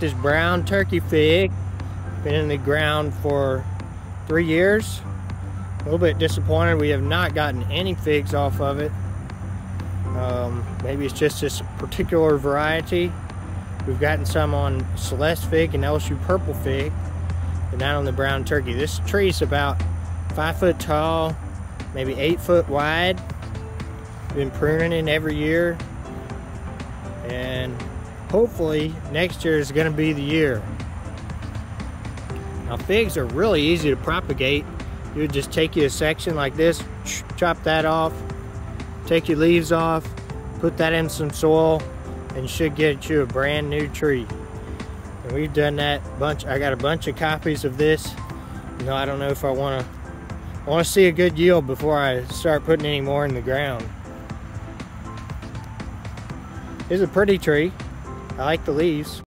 this brown turkey fig. Been in the ground for three years. A little bit disappointed we have not gotten any figs off of it. Um, maybe it's just this particular variety. We've gotten some on Celeste fig and LSU purple fig, but not on the brown turkey. This tree is about five foot tall, maybe eight foot wide. Been pruning it every year. And hopefully next year is gonna be the year. Now figs are really easy to propagate. You would just take you a section like this, chop that off, take your leaves off, put that in some soil, and should get you a brand new tree. And we've done that bunch. I got a bunch of copies of this. You know, I don't know if I want to want to see a good yield before I start putting any more in the ground. It's a pretty tree. I like the leaves.